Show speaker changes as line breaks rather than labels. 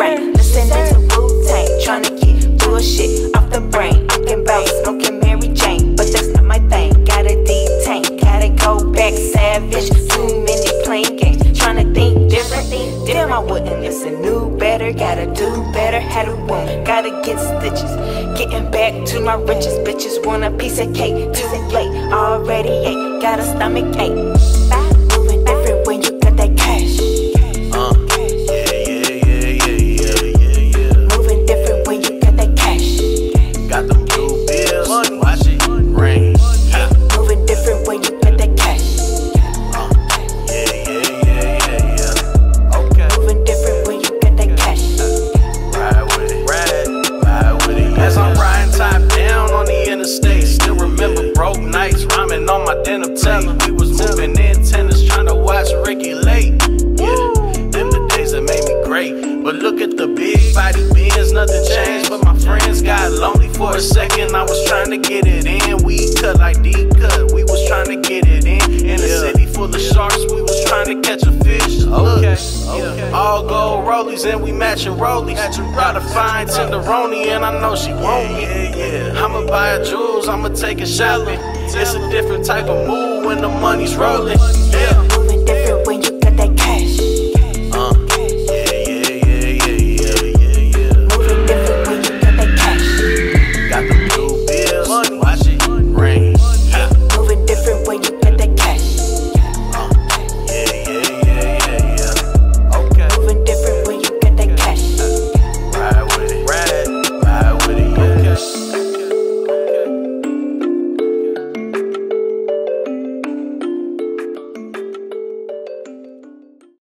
frame. Listen to Wu Tang, trying to get bullshit off the brain. I can bounce, I Mary Jane, but that's not my thing. Gotta tank, gotta go
back savage. Too many playing games, trying to
think different.
Damn, I wouldn't listen. Knew better, gotta do better. Had a wound, gotta get stitches. Getting back to my riches, bitches want a piece of cake. Too late, already ate. Got a stomach ache. trying to get it in. We cut like D cut. We was trying to get it in. In a city full of sharks, we was trying to catch a fish. Okay. okay. All gold rollies and we matching rollies. Got a fine tenderoni and I know she want me. I'ma buy her jewels, I'ma take a shallow. It's a different type of move when the money's rolling.